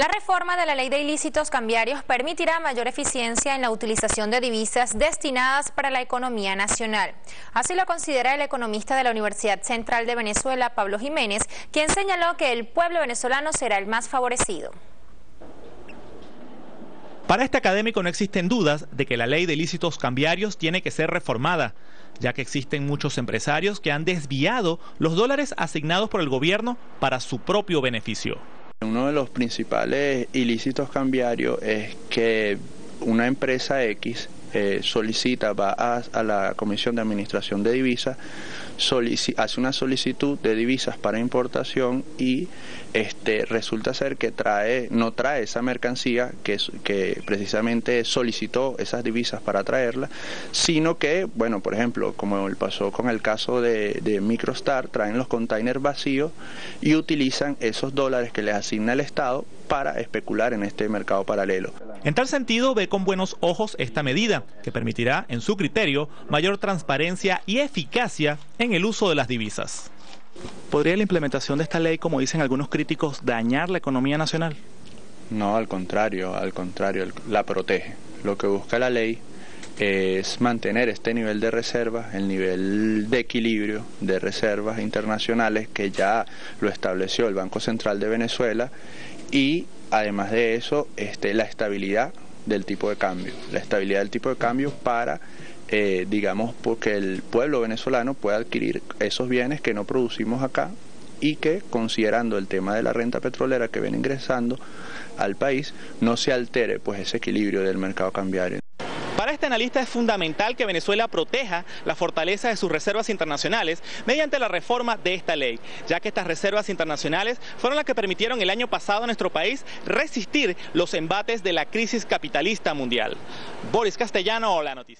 La reforma de la ley de ilícitos cambiarios permitirá mayor eficiencia en la utilización de divisas destinadas para la economía nacional. Así lo considera el economista de la Universidad Central de Venezuela, Pablo Jiménez, quien señaló que el pueblo venezolano será el más favorecido. Para este académico no existen dudas de que la ley de ilícitos cambiarios tiene que ser reformada, ya que existen muchos empresarios que han desviado los dólares asignados por el gobierno para su propio beneficio. Uno de los principales ilícitos cambiarios es que una empresa X eh, solicita, va a, la Comisión de Administración de Divisas, hace una solicitud de divisas para importación y este, resulta ser que trae, no trae esa mercancía que, que precisamente solicitó esas divisas para traerla, sino que, bueno, por ejemplo, como pasó con el caso de, de Microstar, traen los containers vacíos y utilizan esos dólares que les asigna el Estado para especular en este mercado paralelo. En tal sentido, ve con buenos ojos esta medida, que permitirá, en su criterio, mayor transparencia y eficacia en el uso de las divisas. ¿Podría la implementación de esta ley, como dicen algunos críticos, dañar la economía nacional? No, al contrario, al contrario, la protege. Lo que busca la ley es mantener este nivel de reservas, el nivel de equilibrio de reservas internacionales que ya lo estableció el Banco Central de Venezuela y además de eso este, la estabilidad del tipo de cambio, la estabilidad del tipo de cambio para, eh, digamos, porque el pueblo venezolano pueda adquirir esos bienes que no producimos acá y que, considerando el tema de la renta petrolera que viene ingresando al país, no se altere pues ese equilibrio del mercado cambiario. Para este analista es fundamental que Venezuela proteja la fortaleza de sus reservas internacionales mediante la reforma de esta ley, ya que estas reservas internacionales fueron las que permitieron el año pasado a nuestro país resistir los embates de la crisis capitalista mundial. Boris Castellano, La Noticia.